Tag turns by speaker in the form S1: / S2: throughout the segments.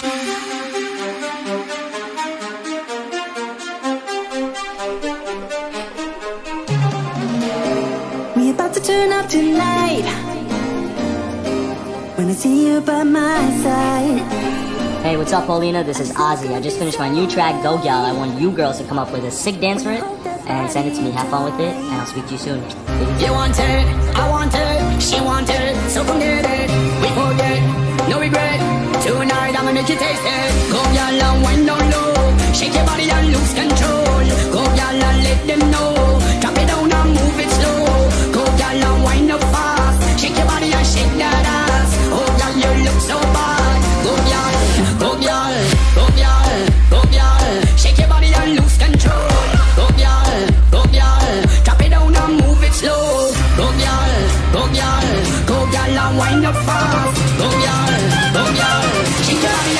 S1: We about to turn up tonight. When I see you by my side.
S2: Hey, what's up, Paulina? This is Ahzee. I just finished my new track, Go Gyal. I want you girls to come up with a sick dance for it and send it to me. Have fun with it, and I'll speak to you soon.
S3: You want it, I want it, she want it, so come get it. Make taste it. Go y'all and wind down low, shake your body and lose control. Go y'all and let them know, drop it down and move it slow. Go y'all and wind up fast, shake your body and shake that ass. Oh y'all, you look so bad. Go y'all, go y'all, go go shake your body and lose control. Go go it down and move it slow. Go go go and wind up fast.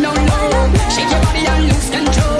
S3: no no, Shake your body and lose control.